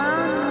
Amém.